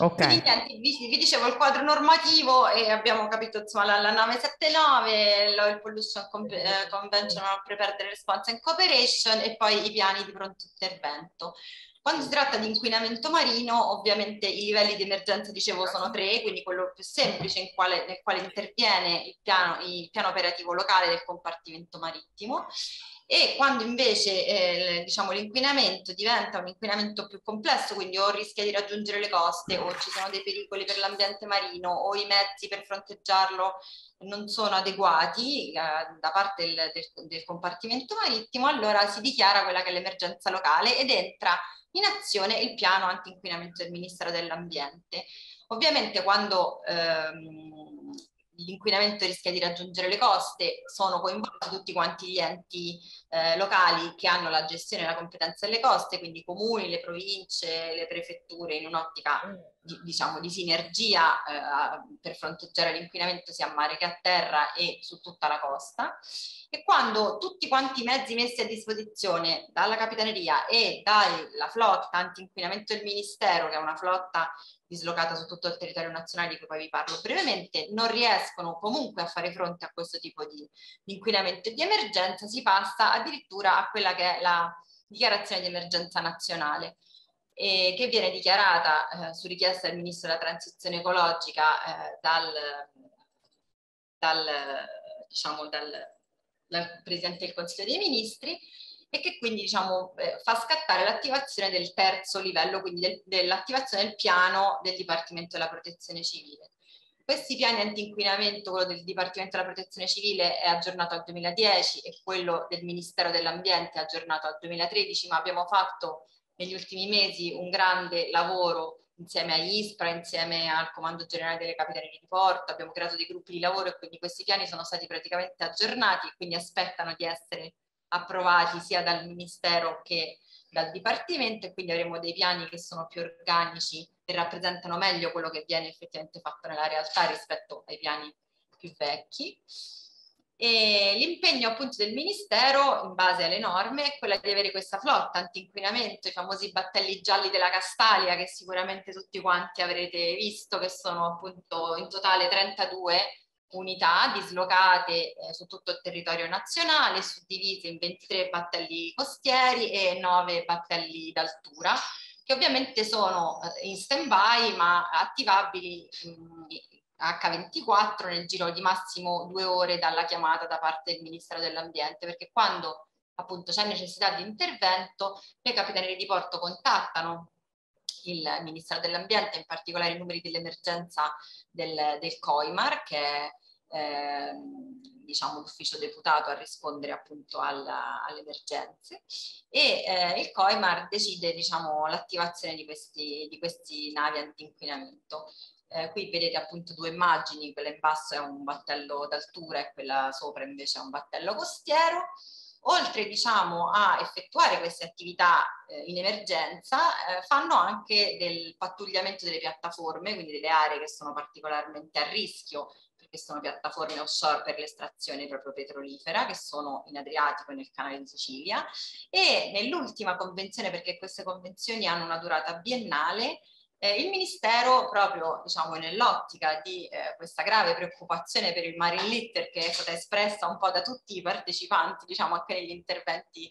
Ok. Quindi niente, vi, vi, dicevo il quadro normativo e abbiamo capito insomma la, la 979, l'Oil Pollution eh, Convention on Prepared Response and Cooperation e poi i piani di pronto intervento. Quando si tratta di inquinamento marino, ovviamente i livelli di emergenza, dicevo, sono tre, quindi quello più semplice quale, nel quale interviene il piano, il piano operativo locale del compartimento marittimo e quando invece eh, diciamo, l'inquinamento diventa un inquinamento più complesso, quindi o rischia di raggiungere le coste o ci sono dei pericoli per l'ambiente marino o i mezzi per fronteggiarlo non sono adeguati eh, da parte del, del, del compartimento marittimo, allora si dichiara quella che è l'emergenza locale ed entra in azione il piano anti-inquinamento del Ministero dell'Ambiente. Ovviamente quando ehm, l'inquinamento rischia di raggiungere le coste, sono coinvolti tutti quanti gli enti eh, locali che hanno la gestione e la competenza delle coste, quindi i comuni, le province, le prefetture, in un'ottica di, diciamo, di sinergia eh, per fronteggiare l'inquinamento sia a mare che a terra e su tutta la costa. E quando tutti quanti i mezzi messi a disposizione dalla Capitaneria e dalla flotta anti-inquinamento del Ministero, che è una flotta dislocata su tutto il territorio nazionale, di cui poi vi parlo brevemente, non riescono comunque a fare fronte a questo tipo di, inquinamento e di emergenza, si passa addirittura a quella che è la dichiarazione di emergenza nazionale. Eh, che viene dichiarata eh, su richiesta del Ministro della Transizione Ecologica eh, dal, dal, diciamo, dal, dal Presidente del Consiglio dei Ministri e che quindi diciamo, eh, fa scattare l'attivazione del terzo livello, quindi del, dell'attivazione del piano del Dipartimento della Protezione Civile. Questi piani anti-inquinamento, quello del Dipartimento della Protezione Civile è aggiornato al 2010 e quello del Ministero dell'Ambiente è aggiornato al 2013, ma abbiamo fatto negli ultimi mesi un grande lavoro insieme agli ISPRA, insieme al Comando Generale delle Capitanerie di Porto, abbiamo creato dei gruppi di lavoro e quindi questi piani sono stati praticamente aggiornati e quindi aspettano di essere approvati sia dal Ministero che dal Dipartimento e quindi avremo dei piani che sono più organici e rappresentano meglio quello che viene effettivamente fatto nella realtà rispetto ai piani più vecchi. l'impegno appunto del Ministero, in base alle norme, è quella di avere questa flotta anti-inquinamento, i famosi battelli gialli della Castalia, che sicuramente tutti quanti avrete visto, che sono appunto in totale 32 unità dislocate eh, su tutto il territorio nazionale, suddivise in 23 battelli costieri e 9 battelli d'altura, che ovviamente sono eh, in stand-by ma attivabili mh, H24 nel giro di massimo due ore dalla chiamata da parte del Ministero dell'Ambiente, perché quando appunto c'è necessità di intervento, le capitanerie di porto contattano il Ministero dell'Ambiente, in particolare i numeri dell'emergenza del, del COIMAR, che è eh, diciamo, l'ufficio deputato a rispondere appunto alla, alle emergenze e eh, il COIMAR decide diciamo, l'attivazione di questi, di questi navi anti-inquinamento. Eh, qui vedete appunto due immagini, quella in basso è un battello d'altura e quella sopra invece è un battello costiero oltre diciamo, a effettuare queste attività eh, in emergenza, eh, fanno anche del pattugliamento delle piattaforme, quindi delle aree che sono particolarmente a rischio, perché sono piattaforme offshore per l'estrazione proprio petrolifera, che sono in Adriatico e nel canale di Sicilia. E nell'ultima convenzione, perché queste convenzioni hanno una durata biennale, eh, il Ministero, proprio diciamo, nell'ottica di eh, questa grave preoccupazione per il marine litter che è stata espressa un po' da tutti i partecipanti, diciamo anche negli interventi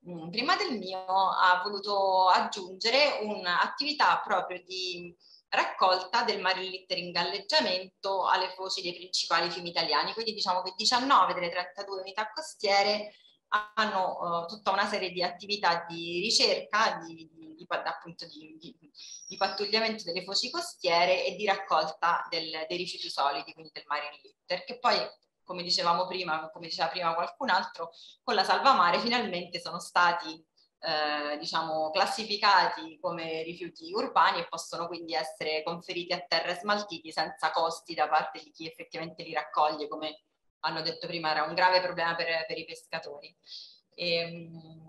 mh, mm, prima del mio, ha voluto aggiungere un'attività proprio di raccolta del marine litter in galleggiamento alle foci dei principali fiumi italiani. Quindi diciamo che 19 delle 32 unità costiere hanno uh, tutta una serie di attività di ricerca, di, di, di, appunto di, pattugliamento delle foci costiere e di raccolta del, dei rifiuti solidi, quindi del marine litter, che poi, come dicevamo prima, come diceva prima qualcun altro, con la salvamare finalmente sono stati eh, diciamo, classificati come rifiuti urbani e possono quindi essere conferiti a terra e smaltiti senza costi da parte di chi effettivamente li raccoglie come hanno detto prima, era un grave problema per, per i pescatori. E, ehm,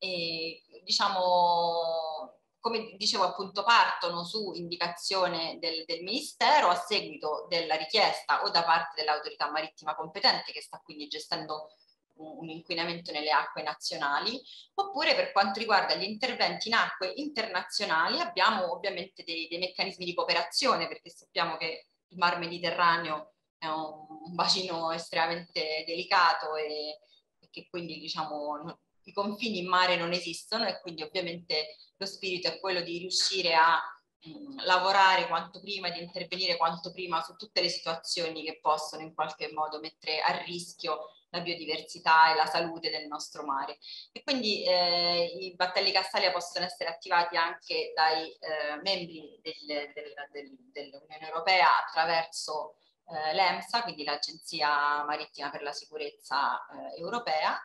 e, diciamo, come dicevo appunto, partono su indicazione del, del, Ministero a seguito della richiesta o da parte dell'autorità marittima competente che sta quindi gestendo un inquinamento nelle acque nazionali, oppure per quanto riguarda gli interventi in acque internazionali abbiamo ovviamente dei, dei meccanismi di cooperazione perché sappiamo che il Mar Mediterraneo è un, un bacino estremamente delicato e, e che quindi diciamo i confini in mare non esistono e quindi ovviamente lo spirito è quello di riuscire a mh, lavorare quanto prima, di intervenire quanto prima su tutte le situazioni che possono in qualche modo mettere a rischio la biodiversità e la salute del nostro mare. E quindi eh, i battelli Cassalia possono essere attivati anche dai eh, membri del, del, del, dell'Unione Europea attraverso eh, l'EMSA, quindi l'Agenzia Marittima per la Sicurezza eh, Europea,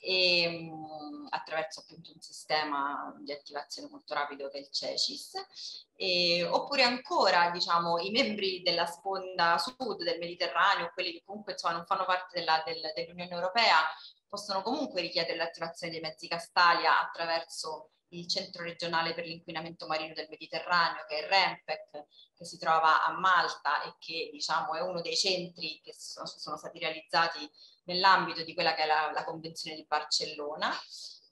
e, mh, mm, attraverso appunto un sistema di attivazione molto rapido che è il CECIS, e, oppure ancora diciamo i membri della sponda sud del Mediterraneo, quelli che comunque insomma, non fanno parte della, del, dell'Unione Europea, possono comunque richiedere l'attivazione dei mezzi Castalia attraverso il Centro regionale per l'inquinamento marino del Mediterraneo, che è il REMPEC, che si trova a Malta e che diciamo, è uno dei centri che sono, sono stati realizzati nell'ambito di quella che è la, la Convenzione di Barcellona.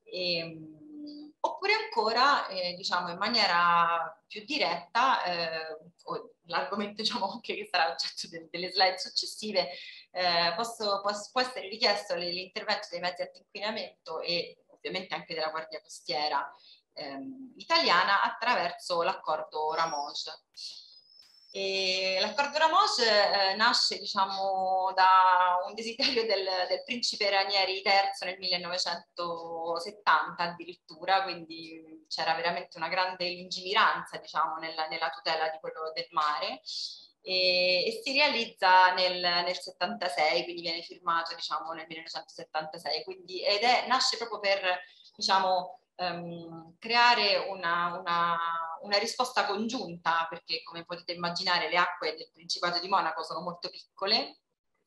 E, ehm, oppure ancora, eh, diciamo, in maniera più diretta, eh, l'argomento diciamo, che sarà oggetto de, delle slide successive, eh, posso, posso, può essere richiesto l'intervento dei mezzi anti-inquinamento e ovviamente anche della Guardia Costiera ehm, italiana attraverso l'accordo Ramos. L'accordo Ramos eh, nasce diciamo, da un desiderio del, del, principe Ranieri III nel 1970 addirittura, quindi c'era veramente una grande lungimiranza diciamo, nella, nella tutela di quello del mare e, e si realizza nel, nel, 76, quindi viene firmato diciamo, nel 1976 quindi, ed è, nasce proprio per diciamo, um, creare una, una, una, risposta congiunta perché come potete immaginare le acque del Principato di Monaco sono molto piccole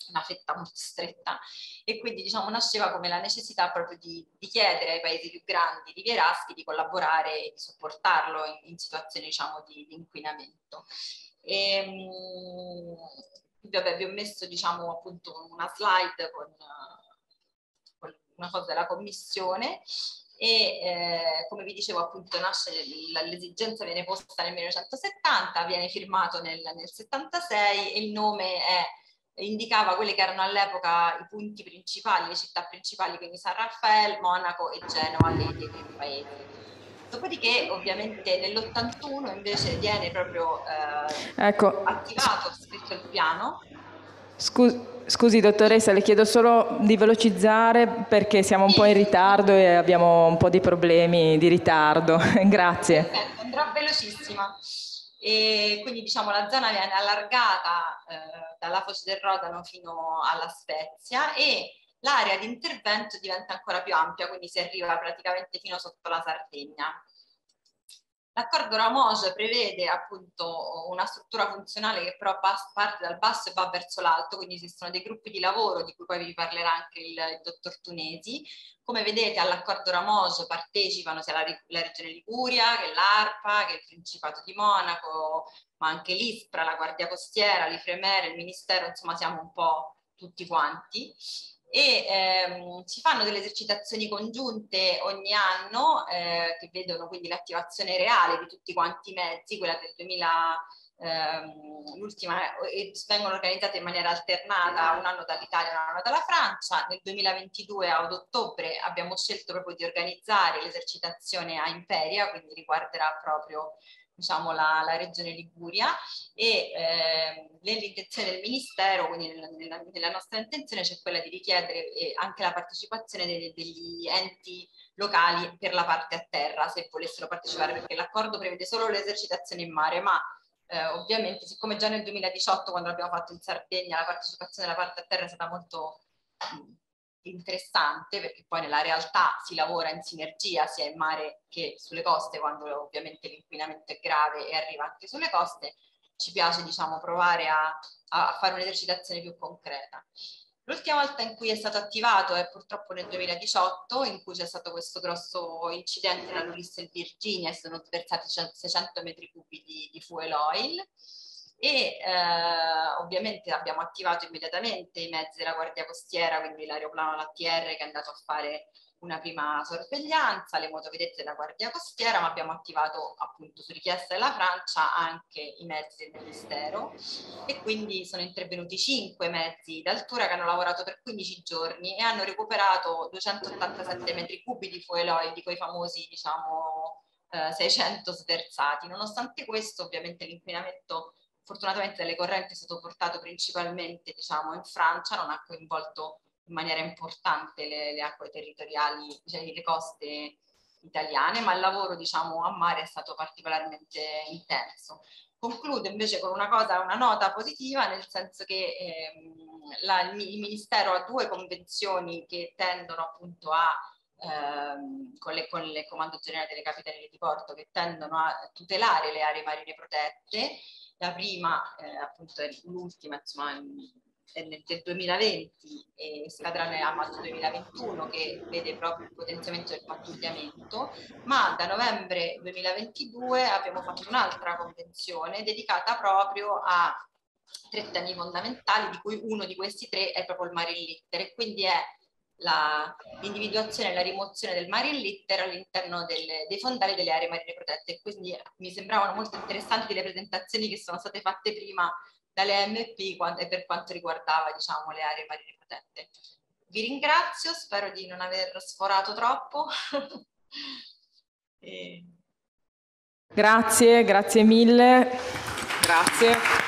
una fetta molto stretta e quindi diciamo nasceva come la necessità proprio di, di chiedere ai paesi più grandi rivieraschi di collaborare e di supportarlo in, in situazioni diciamo di, di inquinamento. E, ehm, vabbè, vi ho messo diciamo appunto una slide con, con una cosa della commissione e eh, come vi dicevo appunto nasce l'esigenza viene posta nel 1970 viene firmato nel, nel 76 e il nome è, indicava quelli che erano all'epoca i punti principali le città principali quindi San Raffaele, Monaco e Genova dei, dei tre paesi Dopodiché ovviamente nell'81 invece viene proprio eh, ecco. attivato, scritto il piano. Scusi, scusi, dottoressa, le chiedo solo di velocizzare perché siamo un sì. po' in ritardo e abbiamo un po' di problemi di ritardo. Grazie. Perfetto, andrò velocissima. E quindi diciamo la zona viene allargata eh, dalla foce del Rodano fino alla Spezia e l'area di intervento diventa ancora più ampia, quindi si arriva praticamente fino sotto la Sardegna. L'accordo Ramos prevede appunto una struttura funzionale che però parte dal basso e va verso l'alto, quindi esistono dei gruppi di lavoro di cui poi vi parlerà anche il, il dottor Tunesi. Come vedete all'accordo Ramos partecipano sia la, la regione Liguria che l'ARPA, che il Principato di Monaco, ma anche l'ISPRA, la Guardia Costiera, l'IFREMER, il Ministero, insomma siamo un po' tutti quanti e ehm, si fanno delle esercitazioni congiunte ogni anno eh, che vedono quindi l'attivazione reale di tutti quanti i mezzi, quella del 2000, ehm, l'ultima, e vengono organizzate in maniera alternata, un anno dall'Italia e un anno dalla Francia. Nel 2022 ad ottobre abbiamo scelto proprio di organizzare l'esercitazione a Imperia, quindi riguarderà proprio diciamo, la, la, regione Liguria e eh, nell'intenzione del Ministero, quindi nella, nella, nella, nostra intenzione c'è quella di richiedere eh, anche la partecipazione dei, degli enti locali per la parte a terra, se volessero partecipare, perché l'accordo prevede solo l'esercitazione in mare, ma eh, ovviamente siccome già nel 2018 quando l'abbiamo fatto in Sardegna la partecipazione della parte a terra è stata molto interessante perché poi nella realtà si lavora in sinergia sia in mare che sulle coste quando ovviamente l'inquinamento è grave e arriva anche sulle coste ci piace diciamo provare a, a fare un'esercitazione più concreta. L'ultima volta in cui è stato attivato è purtroppo nel 2018 in cui c'è stato questo grosso incidente nell'Ulisse Virginia e sono sversati 600 metri cubi di, di fuel oil e eh, ovviamente abbiamo attivato immediatamente i mezzi della Guardia Costiera, quindi l'aeroplano l'ATR che è andato a fare una prima sorveglianza, le motovedette della Guardia Costiera, ma abbiamo attivato appunto su richiesta della Francia anche i mezzi del Ministero e quindi sono intervenuti cinque mezzi d'altura che hanno lavorato per 15 giorni e hanno recuperato 287 metri cubi di fueloil, di quei famosi diciamo eh, 600 sversati. Nonostante questo ovviamente l'inquinamento fortunatamente dalle correnti è stato portato principalmente diciamo, in Francia, non ha coinvolto in maniera importante le, le acque territoriali, cioè le coste italiane, ma il lavoro diciamo, a mare è stato particolarmente intenso. Concludo invece con una cosa, una nota positiva, nel senso che ehm, la, il Ministero ha due convenzioni che tendono appunto a ehm, con, le, con il Comando Generale delle Capitanerie di Porto che tendono a tutelare le aree marine protette la prima, eh, appunto, l'ultima, insomma, nel 2020 e scadrà a maggio 2021 che vede proprio il potenziamento del pattugliamento, ma da novembre 2022 abbiamo fatto un'altra convenzione dedicata proprio a tre temi fondamentali, di cui uno di questi tre è proprio il marine litter e quindi è l'individuazione e la rimozione del marine litter all'interno dei fondali delle aree marine protette. Quindi mi sembravano molto interessanti le presentazioni che sono state fatte prima dalle MP per quanto riguardava diciamo, le aree marine protette. Vi ringrazio, spero di non aver sforato troppo. e... Grazie, grazie mille. Grazie.